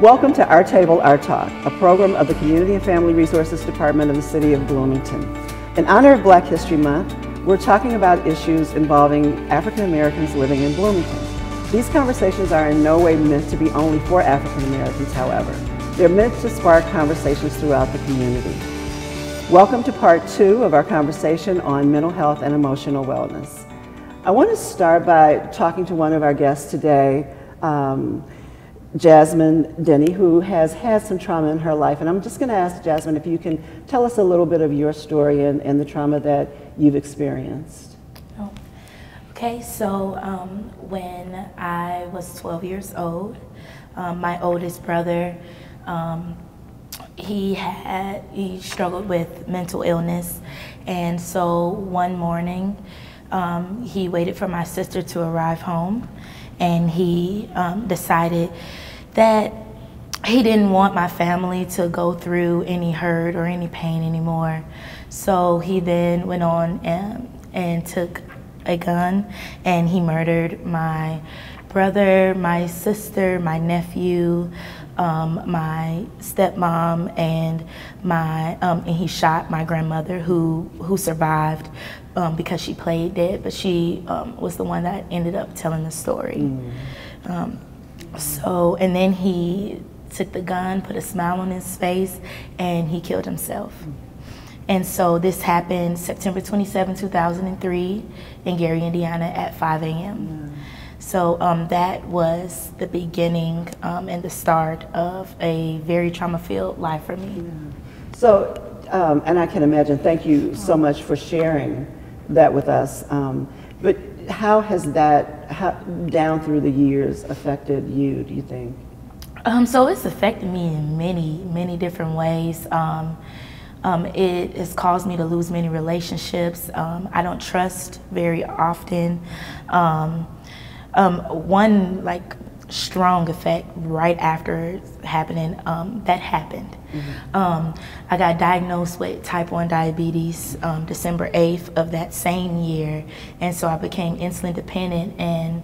Welcome to Our Table, Our Talk, a program of the Community and Family Resources Department of the City of Bloomington. In honor of Black History Month, we're talking about issues involving African Americans living in Bloomington. These conversations are in no way meant to be only for African Americans, however. They're meant to spark conversations throughout the community. Welcome to part two of our conversation on mental health and emotional wellness. I want to start by talking to one of our guests today, um, Jasmine Dennie, who has had some trauma in her life. And I'm just going to ask Jasmine if you can tell us a little bit of your story and, and the trauma that you've experienced. Oh. Okay, so um, when I was 12 years old, um, my oldest brother, um, he had he struggled with mental illness, and so one morning, um, he waited for my sister to arrive home, and he um, decided that he didn't want my family to go through any hurt or any pain anymore. So he then went on and, and took a gun and he murdered my brother, my sister, my nephew, um, my stepmom, and my um, and he shot my grandmother who who survived um, because she played dead, but she um, was the one that ended up telling the story. Mm. so and then he took the gun, put a smile on his face, and he killed himself. Mm. And so this happened September 27, 2003 in Gary, Indiana at 5 a.m. So um, that was the beginning um, and the start of a very trauma-filled life for me. Yeah. So, um, and I can imagine, thank you so much for sharing that with us. Um, but how has that, how, down through the years, affected you, do you think? Um, so it's affected me in many, many different ways. Um, um, it has caused me to lose many relationships. Um, I don't trust very often. Um, um one like strong effect right after happening um, that happened. Mm-hmm. Um, I got diagnosed with type 1 diabetes December 8th of that same year, and so I became insulin dependent and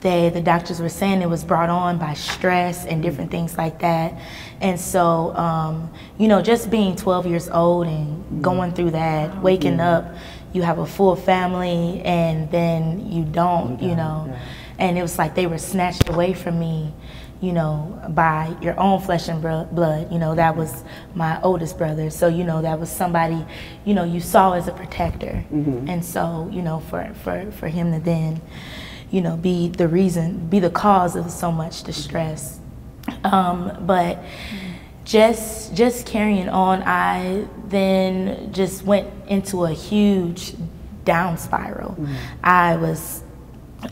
they, the doctors were saying it was brought on by stress and different things like that. And so, um, you know, just being 12 years old and going through that, waking up, you have a full family and then you don't, you know. And it was like they were snatched away from me, you know, by your own flesh and blood. You know, that was my oldest brother. So, you know, that was somebody, you know, you saw as a protector. Mm-hmm. And so, you know, for, for, for him to then, you know, be the reason, be the cause of so much distress. Um, but just just carrying on, I then just went into a huge down spiral. Mm-hmm. I was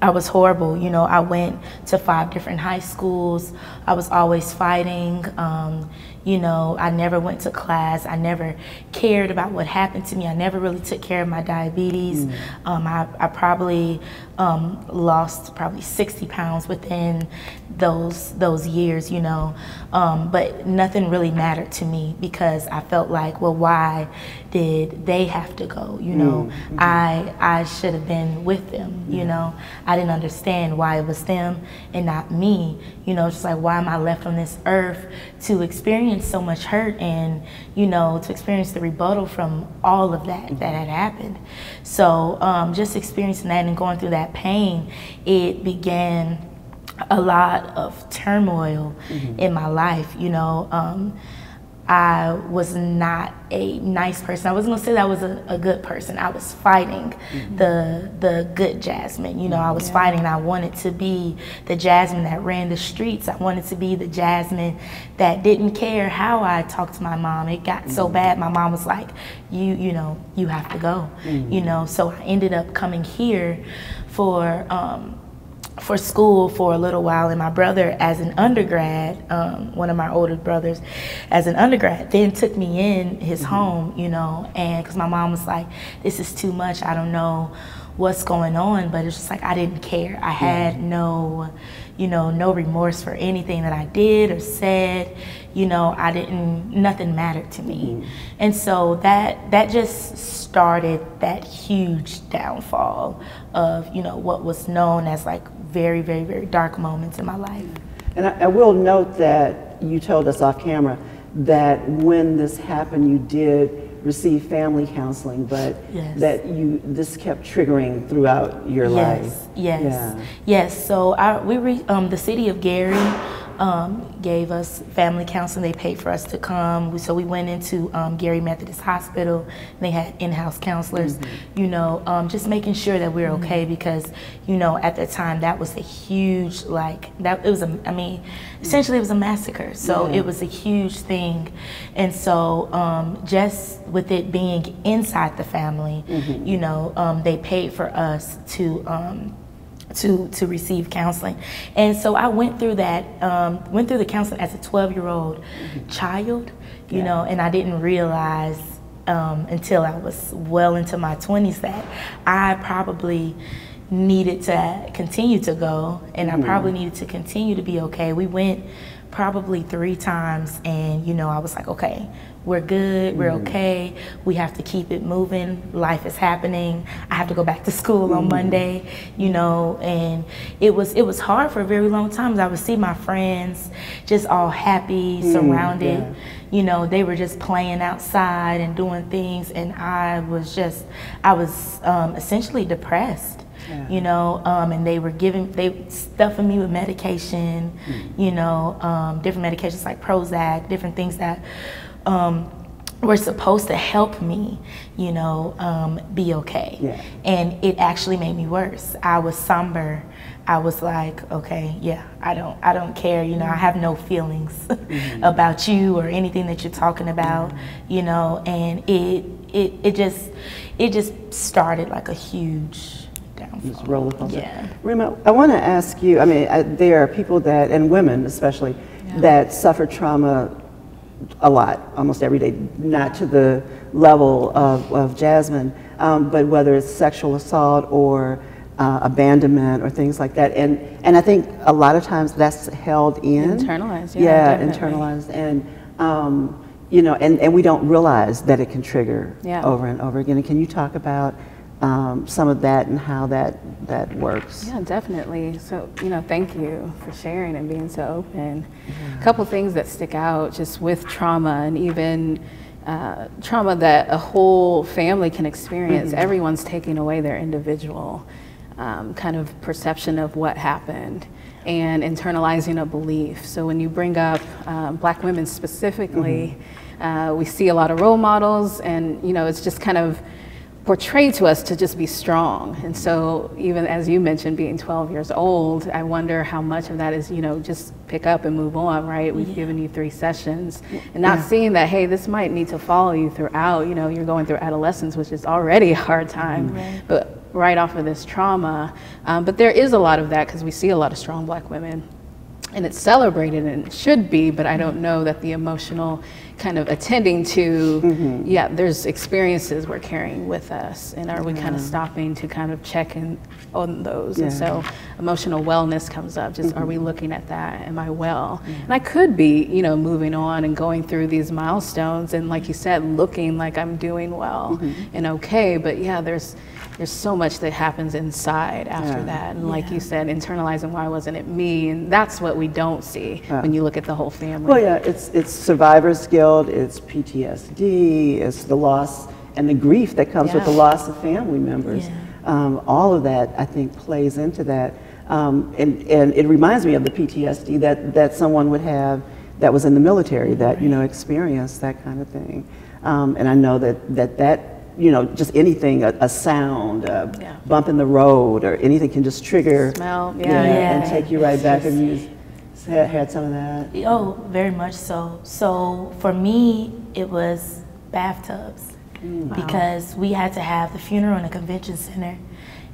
I was horrible. You know, I went to five different high schools. I was always fighting. Um, you know, I never went to class. I never cared about what happened to me. I never really took care of my diabetes. Mm. Um, I, I, probably um, lost probably 60 pounds within those those years, you know. Um, but nothing really mattered to me because I felt like, well, why did they have to go? You know, mm-hmm. I I should have been with them. You know, I didn't understand why it was them and not me. You know, just like why am I left on this earth to experience so much hurt and you know to experience the rebuttal from all of that that had happened. So um, just experiencing that and going through that pain, it began a lot of turmoil mm-hmm. in my life. You know. Um, I was not a nice person. I wasn't gonna say that I was a, a good person. I was fighting mm-hmm. the the good Jasmine. You know, I was yeah. fighting. I wanted to be the Jasmine that ran the streets. I wanted to be the Jasmine that didn't care how I talked to my mom. It got mm-hmm. so bad. My mom was like, "You, you know, you have to go." Mm-hmm. You know, so I ended up coming here for. Um, for school for a little while, and my brother, as an undergrad, um, one of my older brothers, as an undergrad, then took me in his mm-hmm. home, you know, and because my mom was like, "This is too much. I don't know what's going on," but it's just like I didn't care. I had no, you know, no remorse for anything that I did or said. You know, I didn't. Nothing mattered to me, mm-hmm. and so that that just started that huge downfall of you know what was known as like very, very, very dark moments in my life. And I, I will note that you told us off camera that when this happened, you did receive family counseling, but Yes. that you this kept triggering throughout your Yes, life. yes, Yeah. yes. So I, we re, um, the city of Gary um, gave us family counseling. They paid for us to come. So we went into um, Gary Methodist Hospital. They had in-house counselors. You know, um, just making sure that we're okay because you know at the time that was a huge like that. It was a. I mean, essentially it was a massacre. So Yeah. it was a huge thing, and so um, just with it being inside the family, you know, um, they paid for us to. To to receive counseling, and so I went through that. Um, went through the counseling as a 12 year old child, you Yeah. know, and I didn't realize um, until I was well into my 20s that I probably needed to continue to go, and I probably needed to continue to be okay. We went probably three times, and you know, I was like, okay, we're good, we're okay. We have to keep it moving. Life is happening. I have to go back to school on Monday, you know, and it was it was hard for a very long time. I would see my friends just all happy, surrounded. yeah. You know, they were just playing outside and doing things, and I was just, I was um, essentially depressed Yeah. you know, um, and they were giving, they stuffing me with medication, you know, um, different medications like Prozac, different things that um, were supposed to help me, you know, um, be okay. Yeah. And it actually made me worse. I was somber. I was like, okay, yeah, I don't, I don't care. You know, I have no feelings about you or anything that you're talking about. You know, and it, it, it just, it just started like a huge downfall. Roller coaster. Yeah. Rhemma, I want to ask you. I mean, I, there are people that, and women especially, that suffer trauma a lot, almost every day. Not to the level of, of Jasmine, um, but whether it's sexual assault or uh, abandonment or things like that. And and I think a lot of times that's held in. Internalized, yeah, Yeah, internalized, and. Um, you know, and, and we don't realize that it can trigger Yeah. over and over again. And can you talk about um, some of that and how that that works? Yeah, definitely. So, you know, thank you for sharing and being so open. A couple things that stick out just with trauma and even uh, trauma that a whole family can experience. Everyone's taking away their individual um, kind of perception of what happened and internalizing a belief. So when you bring up um, black women specifically, uh, we see a lot of role models and, you know, it's just kind of portrayed to us to just be strong. And so even as you mentioned being 12 years old, I wonder how much of that is, you know, just pick up and move on, right? We've given you three sessions and not seeing that, hey, this might need to follow you throughout, you know, you're going through adolescence, which is already a hard time, but right off of this trauma. Um, but there is a lot of that because we see a lot of strong black women and it's celebrated and it should be, but I don't know that the emotional kind of attending to, mm-hmm. yeah, there's experiences we're carrying with us, and are we kind of stopping to kind of check in on those? And so emotional wellness comes up. Just are we mm-hmm. looking at that? Am I well? And I could be, you know, moving on and going through these milestones, and like you said, looking like I'm doing well mm-hmm. and okay. But yeah, there's there's so much that happens inside after Yeah. that, and like you said, internalizing why wasn't it me? And that's what we don't see when you look at the whole family. Well, yeah, it's it's survivor's guilt, it's PTSD, it's the loss and the grief that comes with the loss of family members. Yeah. Um, all of that, I think, plays into that. Um, and, and it reminds me of the PTSD that, that someone would have that was in the military, that, you know, experienced that kind of thing. Um, and I know that, that that, you know, just anything, a, a sound, a Yeah. bump in the road, or anything can just trigger. Smell, yeah, yeah. and take you right back. Have you had, had some of that? Oh, very much so. So for me, it was bathtubs because we had to have the funeral in a convention center,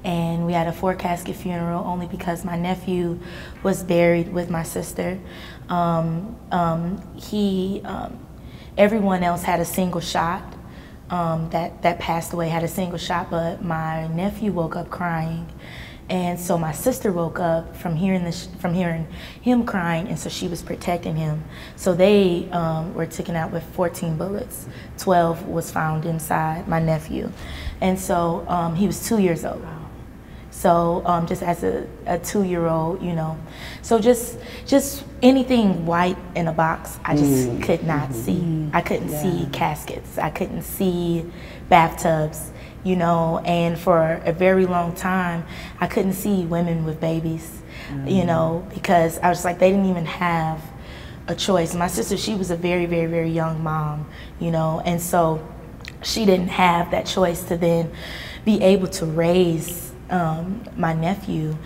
and we had a four casket funeral only because my nephew was buried with my sister. Um, um, he, um, everyone else had a single shot. Um, that that passed away had a single shot, but my nephew woke up crying. And so my sister woke up from hearing from hearing him crying, and so she was protecting him. So they um, were taken out with 14 bullets. 12 was found inside my nephew, and so um, he was two years old. So um, just as a, a two-year-old, you know, so just just anything white in a box, I just Mm. could not Mm-hmm. see. I couldn't see caskets. I couldn't see bathtubs, you know. And for a very long time, I couldn't see women with babies, you know, because I was like, they didn't even have a choice. My sister, she was a very, very, very young mom, you know, and so she didn't have that choice to then be able to raise um, my nephew.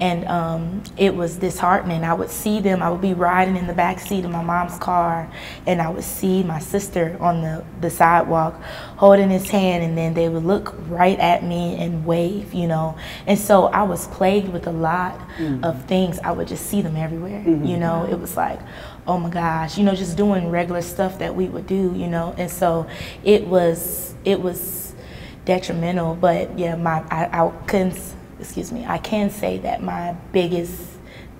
And um, it was disheartening. I would see them, I would be riding in the back seat of my mom's car, and I would see my sister on the, the sidewalk holding his hand, and then they would look right at me and wave, you know. And so I was plagued with a lot of things. I would just see them everywhere, you know. It was like, oh my gosh, you know, just doing regular stuff that we would do, you know. And so it was, it was detrimental. But yeah, my I, I couldn't. Excuse me. I can say that my biggest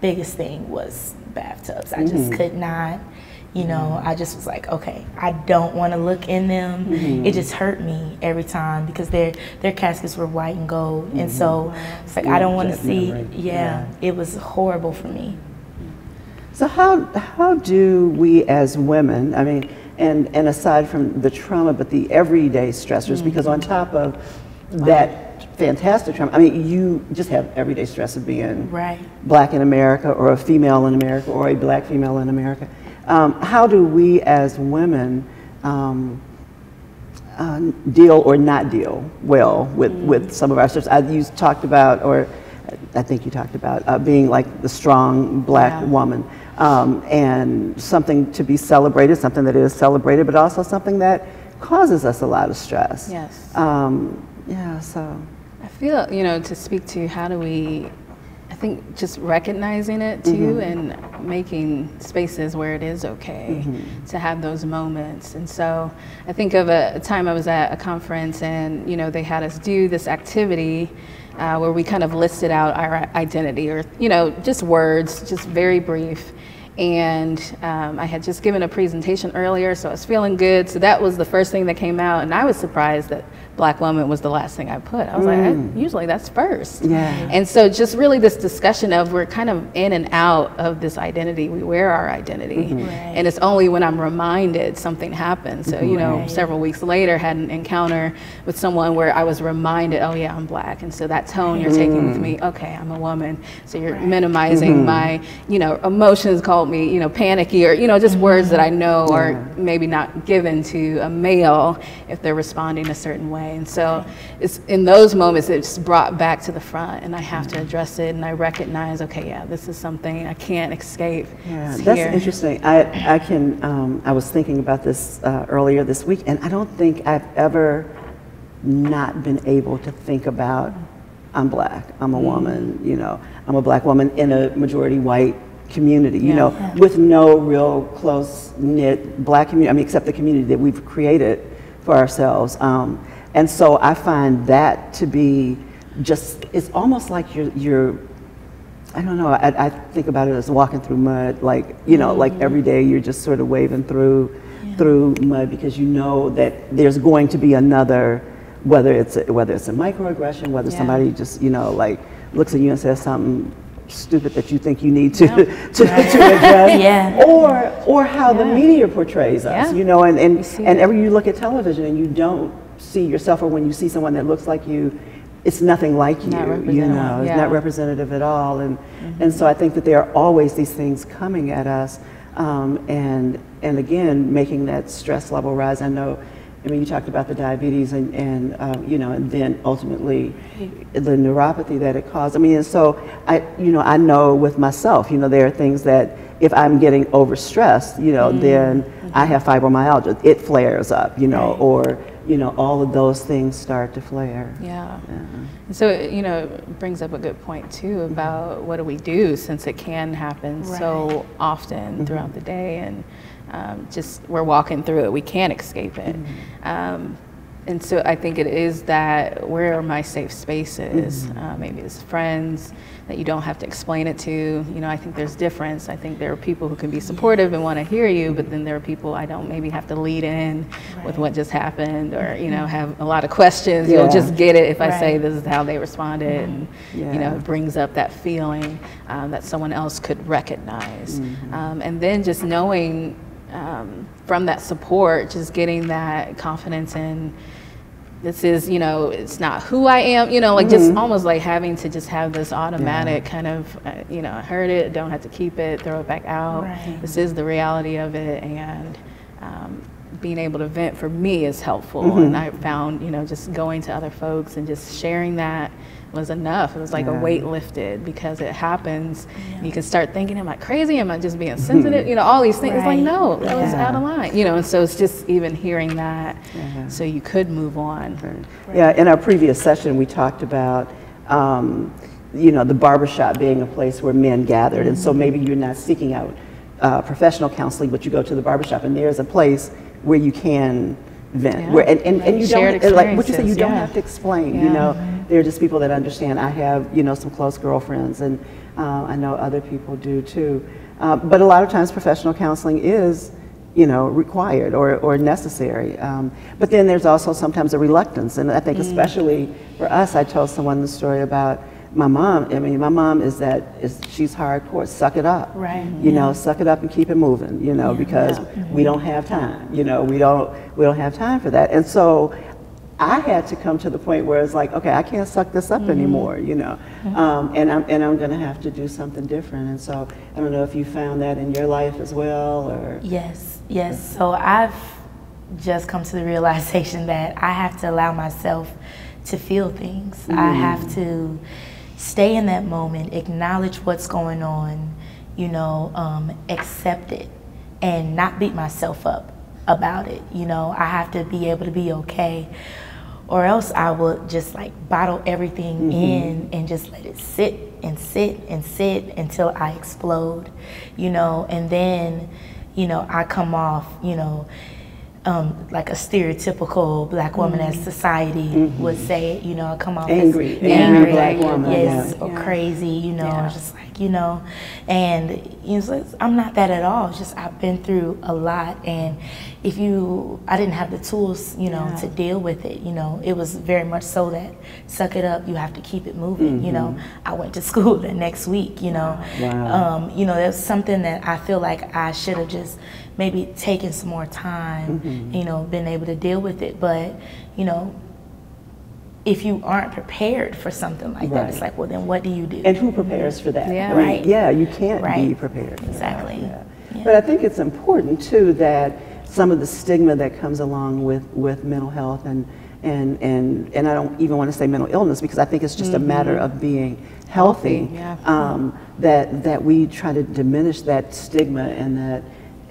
biggest thing was bathtubs. I just mm-hmm. could not. You know, mm-hmm. I just was like, okay, I don't want to look in them. It mm-hmm. just hurt me every time because their their caskets were white and gold, and so it's like I don't want to see. memory. Yeah, it was horrible for me. So how how do we as women, I mean, and and aside from the trauma, but the everyday stressors, because on top of that fantastic trauma, I mean, you just have everyday stress of being Right. black in America, or a female in America, or a black female in America. Um, how do we as women um, uh, deal or not deal well with, with some of our stress? I, you talked about, or I think you talked about uh, being like the strong black Yeah. woman, um, and something to be celebrated, something that is celebrated, but also something that causes us a lot of stress. Yes. Um, yeah. So. I feel, you know, to speak to how do we, I think just recognizing it too and making spaces where it is okay to have those moments. And so I think of a, a time I was at a conference and, you know, they had us do this activity uh, where we kind of listed out our identity or, you know, just words, just very brief. And um, I had just given a presentation earlier, so I was feeling good. So that was the first thing that came out. And I was surprised that Black woman was the last thing I put. I was like, I, mm. usually that's first. Yeah. And so just really this discussion of we're kind of in and out of this identity. We wear our identity. Mm-hmm. right? And it's only when I'm reminded something happened. So, mm-hmm. you know, Right. several weeks later had an encounter with someone where I was reminded, oh yeah, I'm black. And so that tone you're taking with me, mm. okay, I'm a woman. So you're minimizing mm-hmm. my, you know, emotions called me, you know, panicky or, you know, just words that I know are maybe not given to a male if they're responding a certain way. And so it's in those moments it's brought back to the front and I have to address it and I recognize, okay, yeah, this is something I can't escape. Yeah, It's that's here. interesting. I, I can, um, I was thinking about this uh, earlier this week, and I don't think I've ever not been able to think about I'm black, I'm a woman, you know, I'm a black woman in a majority white community, you Yeah. know, Yeah. with no real close knit black community, I mean, except the community that we've created for ourselves. Um, and so I find that to be just, it's almost like you're, you're I don't know. I, I think about it as walking through mud. Like you know, like every day you're just sort of waving through through mud because you know that there's going to be another, whether it's a, whether it's a microaggression, whether Yeah. somebody just you know like looks at you and says something stupid that you think you need to Yeah. to, to address, Yeah. or or how the media portrays us. Yeah. You know, and and and every you look at television and you don't see yourself, or when you see someone that looks like you. It's nothing like you, Not you representative, know. It's not representative at all. And, and so I think that there are always these things coming at us. Um, and, and again, making that stress level rise. I know, I mean, you talked about the diabetes and, and um, you know, and then ultimately the neuropathy that it caused. I mean, and so I, you know, I know with myself, you know, there are things that if I'm getting overstressed, you know, then I have fibromyalgia. It flares up, you know, Right. or, you know, all of those things start to flare. Yeah. And so, you know, it brings up a good point too about what do we do since it can happen so often throughout the day? And um, just we're walking through it, we can't escape it. Um, and so I think it is that where are my safe spaces? Mm-hmm. Uh, maybe it's friends that you don't have to explain it to. You know, I think there's difference. I think there are people who can be supportive and want to hear you, but then there are people I don't maybe have to lead in right. with what just happened, or you know, mm-hmm. have a lot of questions. Yeah. You'll just get it if I right. say this is how they responded, mm-hmm. and yeah. you know, it brings up that feeling um, that someone else could recognize, mm-hmm. um, and then just knowing um, from that support, just getting that confidence in this is, you know, it's not who I am, you know, like mm-hmm. just almost like having to just have this automatic yeah. kind of, uh, you know, I heard it, don't have to keep it, throw it back out. Right. This is the reality of it. And um, being able to vent for me is helpful. Mm-hmm. And I found, you know, just going to other folks and just sharing that was enough. It was like yeah. a weight lifted because it happens. Yeah. You can start thinking, am I crazy? Am I just being sensitive? Mm-hmm. You know, all these things. Right. It's like, no, that yeah. was out of line. You know, and so it's just even hearing that so you could move on. Right. Yeah, in our previous session, we talked about, um, you know, the barbershop being a place where men gathered. And so mm-hmm. maybe you're not seeking out uh, professional counseling, but you go to the barbershop and there's a place where you can vent. Yeah. Where, and, and, and you Shared don't, like what you say, you don't have to explain, you know there are just people that understand. I have, you know, some close girlfriends, and uh, I know other people do too. Uh, but a lot of times, professional counseling is, you know, required or, or necessary. Um, but then there's also sometimes a reluctance, and I think mm. especially for us, I told someone the story about my mom. I mean, my mom is that is she's hardcore. Suck it up, right? You yeah. know, suck it up and keep it moving. You know, yeah. because yeah. We don't have time. You know, we don't we don't have time for that. And so I had to come to the point where it's like, okay, I can't suck this up mm-hmm. anymore, you know, mm-hmm. um, and I'm and I'm going to have to do something different. And so I don't know if you found that in your life as well, or yes, yes. So I've just come to the realization that I have to allow myself to feel things. Mm. I have to stay in that moment, acknowledge what's going on, you know, um, accept it, and not beat myself up about it. You know, I have to be able to be okay or else I would just like bottle everything mm-hmm. in and just let it sit and sit and sit until I explode, you know, and then, you know, I come off, you know, um, like a stereotypical black woman mm-hmm. as society mm-hmm. would say, you know, come off angry, as angry, black woman, yes, yeah. or yeah. crazy, you know, yeah. just like you know, and you know, I'm not that at all. It's just I've been through a lot, and if you, I didn't have the tools, you know, to deal with it. You know, it was very much so that suck it up. You have to keep it moving. Mm-hmm. You know, mm-hmm. I went to school the next week. You know, wow. um, you know, that's something that I feel like I should have just maybe taken some more time, mm-hmm. you know, been able to deal with it. But, you know, if you aren't prepared for something like right. that, it's like, well, then what do you do? And who prepares for that? Yeah, right. right. Yeah, you can't right. be prepared. exactly. Yeah. Yeah. But I think it's important too that some of the stigma that comes along with, with mental health and and, and, and I don't even want to say mental illness because I think it's just mm-hmm. a matter of being healthy. healthy yeah. um, that, that we try to diminish that stigma and that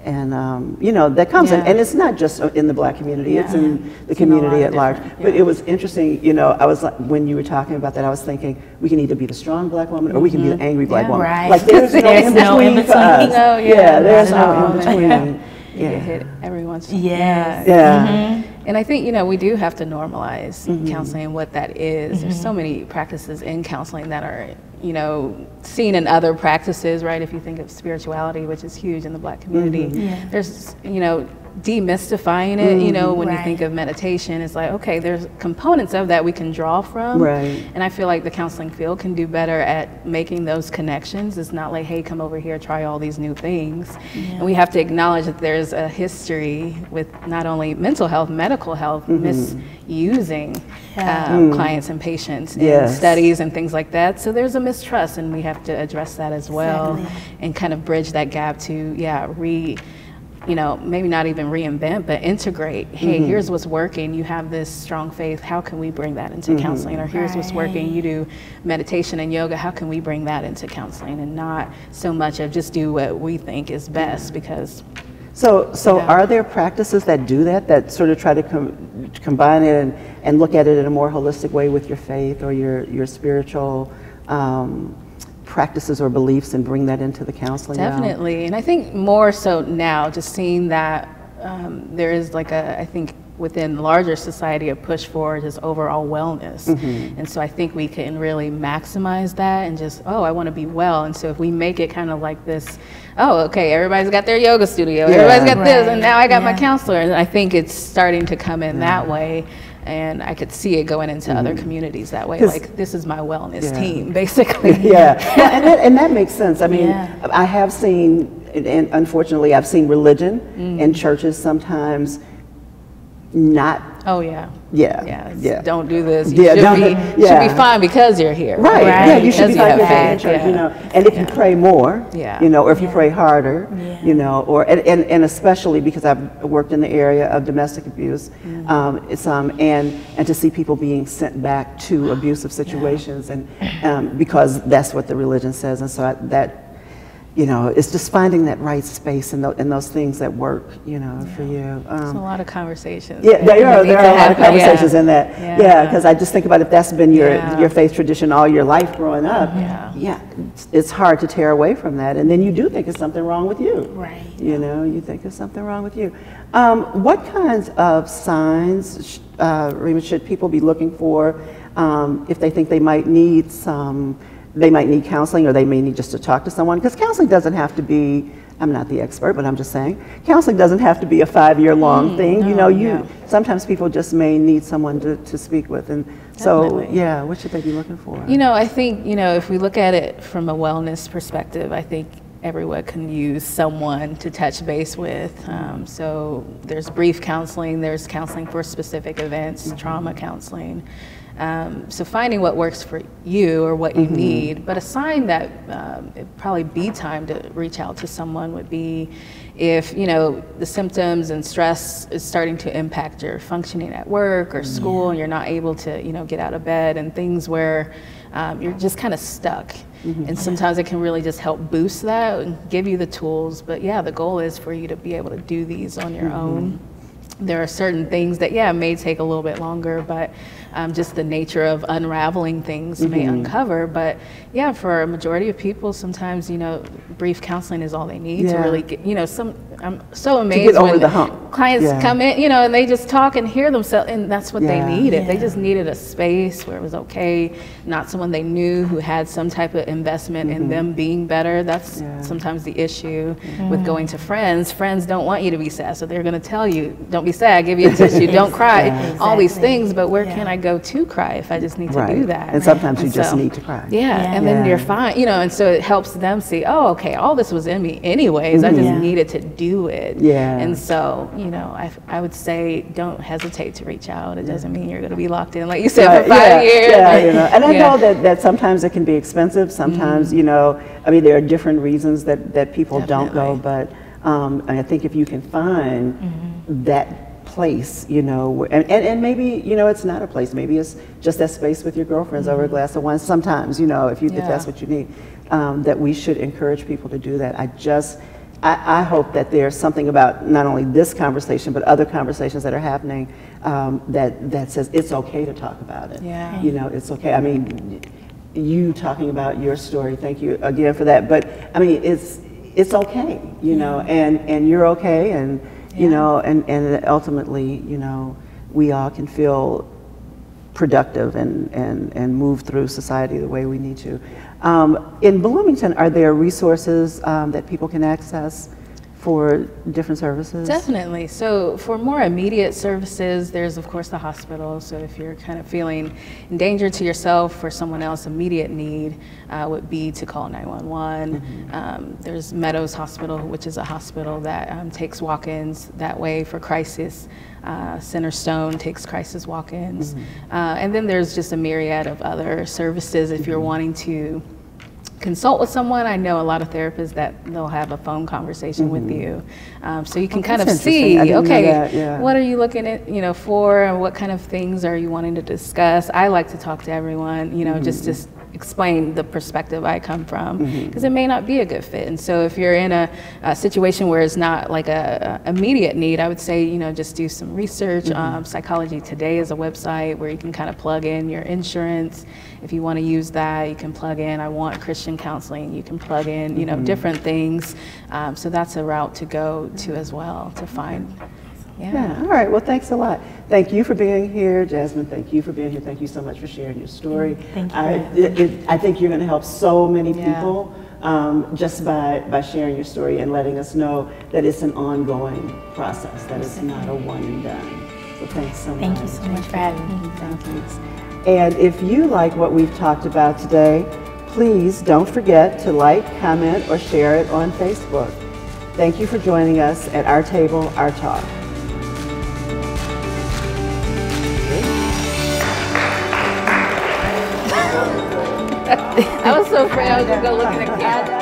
and um, you know that comes yeah. in, and it's not just in the black community; yeah. it's in the it's community at large. Yeah. But it was interesting, you know. I was like, when you were talking about that, I was thinking we can either be the strong black woman or we can be the mm-hmm. angry black woman. Right. Like there's, no, there's in no in between for us. No, yeah, there's no in between. Yeah. You hit every once. Yes. Yeah. Mm-hmm. And I think, you know, we do have to normalize mm-hmm. counseling and what that is. Mm-hmm. There's so many practices in counseling that are, you know, seen in other practices, right? If you think of spirituality, which is huge in the black community, mm-hmm. yeah. there's, you know, demystifying it. You know, when right. you think of meditation, it's like, okay, there's components of that we can draw from. Right. And I feel like the counseling field can do better at making those connections. It's not like, hey, come over here, try all these new things. Yeah. And we have to acknowledge that there's a history with not only mental health, medical health, mm-hmm. misusing yeah. um, mm. clients and patients in studies and things like that. So there's a mistrust, and we have to address that as well exactly. and kind of bridge that gap to, yeah, re you know, maybe not even reinvent, but integrate. Hey, mm-hmm. here's what's working. You have this strong faith. How can we bring that into mm-hmm. counseling? Or here's right. what's working. You do meditation and yoga. How can we bring that into counseling and not so much of just do what we think is best because. So, so are there practices that do that, that sort of try to com- combine it and, and look at it in a more holistic way with your faith or your, your spiritual um, practices or beliefs and bring that into the counseling Definitely. Realm? And I think more so now, just seeing that um, there is like a, I think, within larger society a push for just overall wellness. Mm-hmm. And so I think we can really maximize that and just, oh, I want to be well. And so if we make it kind of like this, oh, okay, everybody's got their yoga studio, Yeah. everybody's got this, and now I got my counselor. And I think it's starting to come in that way. And I could see it going into other communities that way. Like, this is my wellness Mm-hmm. Yeah. team, basically. yeah, and that, and that makes sense. I mean, Yeah. I have seen, and- unfortunately, I've seen religion Mm. and churches sometimes not. Oh, yeah. Yeah, Yeah, yeah. don't do this. You Yeah, should, be, do- should be fine because you're here. Right. Right. Yeah, you should be Because like have your in faith, church, you know. And if you pray more, Yeah. you know, or if you pray harder, Yeah. you know, or and, and, and especially because I've worked in the area of domestic abuse, Mm. um, it's, um, and and to see people being sent back to abusive situations, and um, because that's what the religion says, and so I, that. You know, it's just finding that right space and, tho- and those things that work, you know, for you. There's Um, a lot of conversations. yeah, there that are, there are a lot of happen. Yeah. conversations in that. Yeah. Yeah, because I just think about if that's been your, Yeah. your faith tradition all your life growing up, Yeah. yeah, it's, it's hard to tear away from that. And then you do think it's something wrong with you. Right. You know, you think there's something wrong with you. Um, what kinds of signs, uh, Rhemma, should people be looking for um, if they think they might need some, they might need counseling or they may need just to talk to someone? Because counseling doesn't have to be, I'm not the expert, but I'm just saying, counseling doesn't have to be a five-year-long thing. you know, you yeah. sometimes people just may need someone to, to speak with. And so, yeah, what should they be looking for? You know, I think, you know, if we look at it from a wellness perspective, I think everyone can use someone to touch base with. Um, so there's brief counseling, there's counseling for specific events, trauma counseling. Um, so finding what works for you or what you need, but a sign that um, it'd probably be time to reach out to someone would be if you know the symptoms and stress is starting to impact your functioning at work or school, and you're not able to you know get out of bed and things where um, you're just kind of stuck. And sometimes it can really just help boost that and give you the tools. But yeah, the goal is for you to be able to do these on your own there are certain things that yeah may take a little bit longer but um, just the nature of unraveling things may uncover but yeah for a majority of people sometimes you know brief counseling is all they need to really get you know some i'm so amazed over when the hump. clients Yeah. come in you know and they just talk and hear themselves and that's what Yeah. they needed they just needed a space where it was okay not someone they knew who had some type of investment in them being better that's Mm-hmm. Yeah. sometimes the issue with going to friends friends don't want you to be sad so they're going to tell you don't be sad give you a tissue don't cry Yeah. all these things but where Yeah. can i go to cry if i just need to right. do that And sometimes you And just need to cry. yeah, Yeah. and then you're fine, you know, and so it helps them see, oh, okay, all this was in me anyways. I just Yeah. needed to do it. Mm-hmm. Yeah. And so, you know, I, I would say don't hesitate to reach out. It doesn't mean you're going to be locked in, like you said, Right, for five yeah, years. Yeah, you know, and I Yeah. know that, that sometimes it can be expensive. Sometimes, Mm-hmm. you know, I mean, there are different reasons that, that people don't go, but um, I think if you can find Mm-hmm. That place, you know, and, and, and maybe, you know, it's not a place. Maybe it's just that space with your girlfriends over a glass of wine. Sometimes, you know, if, you, if Mm-hmm. That's what you need, um, that we should encourage people to do that. I just, I, I hope that there's something about not only this conversation, but other conversations that are happening um, that, that says it's okay to talk about it. Yeah. You know, it's okay. I mean, you talking about your story, thank you again for that. But I mean, it's, it's okay, you know, and, and you're okay, and, you know, and, and ultimately, you know, we all can feel productive and, and, and move through society the way we need to. Um, in Bloomington, are there resources um, that people can access for different services? Definitely. So for more immediate services, there's of course the hospital. So if you're kind of feeling in danger to yourself or someone else, immediate need uh, would be to call 911. Um, there's Meadows Hospital, which is a hospital that um, takes walk-ins that way for crisis. Uh, Centerstone takes crisis walk-ins. Uh, and then there's just a myriad of other services if you're wanting to consult with someone. I know a lot of therapists that they'll have a phone conversation with you, um, so you can kind of Mm-hmm. Oh, see, interesting. I didn't know okay, that, yeah. what are you looking at, you know, for, and what kind of things are you wanting to discuss? I like to talk to everyone, you know, just to s- explain the perspective I come from, Mm-hmm. because it may not be a good fit. And so if you're in a, a situation where it's not like a, a immediate need, I would say, you know, just do some research. Mm-hmm. Um, Psychology Today is a website where you can kind of plug in your insurance. If you want to use that, you can plug in, I want Christian counseling. You can plug in, you Mm-hmm. know, different things. Um, so that's a route to go to as well to find Yeah. Yeah. All right. Well, thanks a lot. Thank you for being here, Jasmine. Thank you for being here. Thank you so much for sharing your story. Thank you I, it, it, I think you're going to help so many Yeah. people um, just by, by sharing your story and letting us know that it's an ongoing process, that it's not a one and done. So thanks so Thank much. you so much for having me. Thank you. And if you like what we've talked about today, please don't forget to like, comment, or share it on Facebook. Thank you for joining us at Our Table, Our Talk. I was so afraid I was gonna go look in the camera.